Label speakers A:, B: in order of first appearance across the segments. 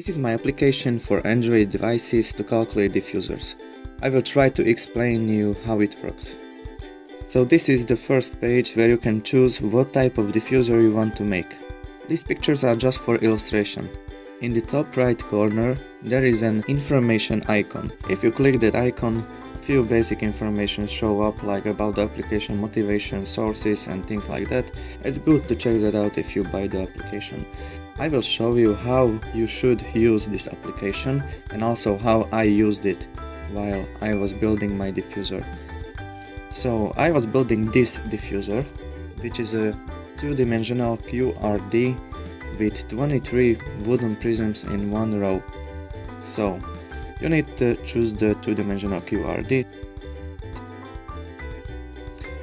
A: This is my application for Android devices to calculate diffusers. I will try to explain you how it works. So this is the first page where you can choose what type of diffuser you want to make. These pictures are just for illustration. In the top right corner there is an information icon. If you click that icon, few basic information show up like about the application motivation, sources and things like that. It's good to check that out if you buy the application. I will show you how you should use this application and also how I used it while I was building my diffuser. So I was building this diffuser which is a two-dimensional QRD with 23 wooden prisms in one row. So you need to choose the two-dimensional QRD.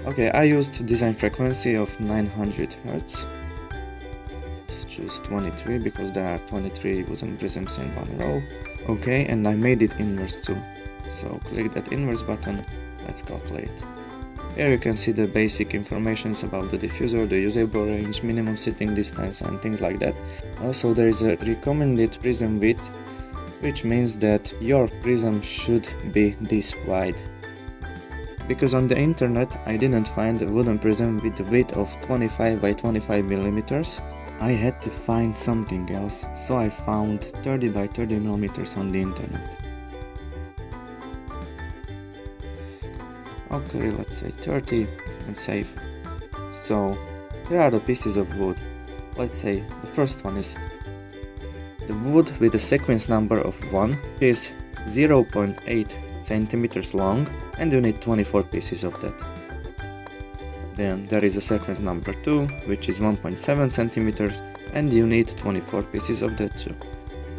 A: Okay, I used design frequency of 900 Hz. Let's choose 23 because there are 23 wooden prisms in one row. Okay, and I made it inverse too. So click that inverse button, let's calculate. Here you can see the basic informations about the diffuser, the usable range, minimum sitting distance and things like that. Also there is a recommended prism width which means that your prism should be this wide. Because on the internet I didn't find a wooden prism with a width of 25 by 25 millimeters. I had to find something else, so I found 30 by 30 millimeters on the internet. Okay, let's say 30 and save. So, here are the pieces of wood. Let's say the first one is the wood with a sequence number of 1 is 0.8 centimeters long and you need 24 pieces of that. Then there is a sequence number 2 which is 1.7 centimeters and you need 24 pieces of that too.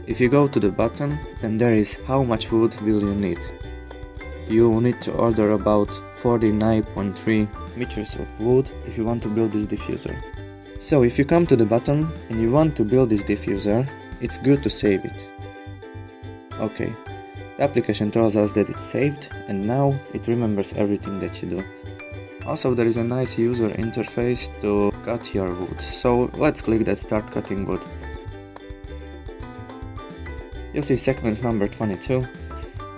A: If you go to the bottom then there is how much wood will you need. You will need to order about 49.3 meters of wood if you want to build this diffuser. So if you come to the bottom and you want to build this diffuser, it's good to save it. Okay, the application tells us that it's saved and now it remembers everything that you do. Also there is a nice user interface to cut your wood, so let's click that start cutting wood. You see sequence number 22,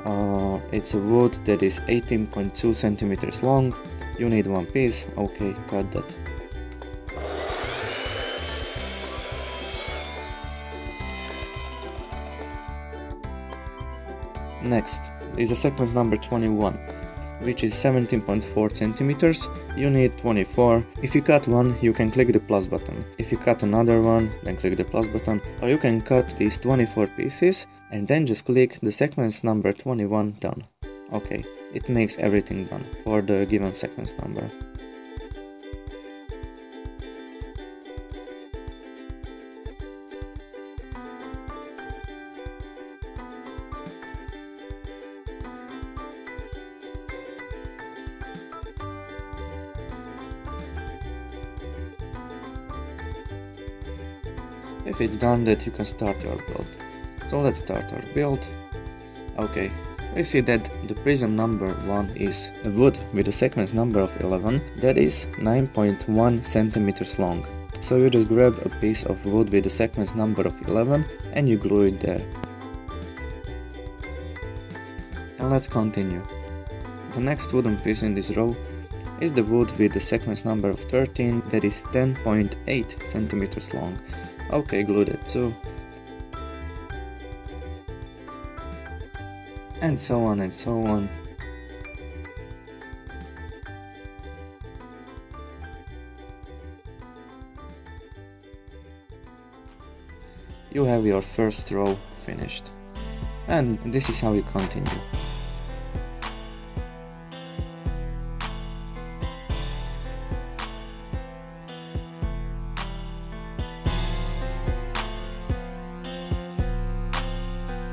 A: uh, it's a wood that is 18.2 centimeters long, you need one piece, okay, cut that. Next is a sequence number 21, which is 17.4 centimeters. You need 24. If you cut one, you can click the plus button. If you cut another one, then click the plus button. Or you can cut these 24 pieces and then just click the sequence number 21 done. Okay, it makes everything done for the given sequence number. If it's done that you can start your build. So let's start our build. Okay, we see that the prism number 1 is a wood with a sequence number of 11 that is 9.1 centimeters long. So you just grab a piece of wood with a sequence number of 11 and you glue it there. And let's continue. The next wooden piece in this row is the wood with the sequence number of 13 that is 10.8 centimeters long. Okay, glue that too. And so on and so on. You have your first row finished. And this is how you continue.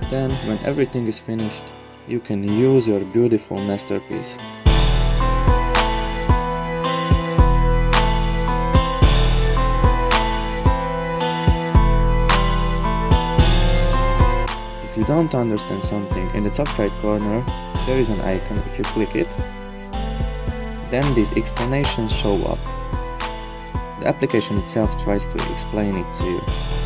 A: Then, when everything is finished, you can use your beautiful masterpiece. If you don't understand something, in the top right corner there is an icon, if you click it, then these explanations show up. The application itself tries to explain it to you.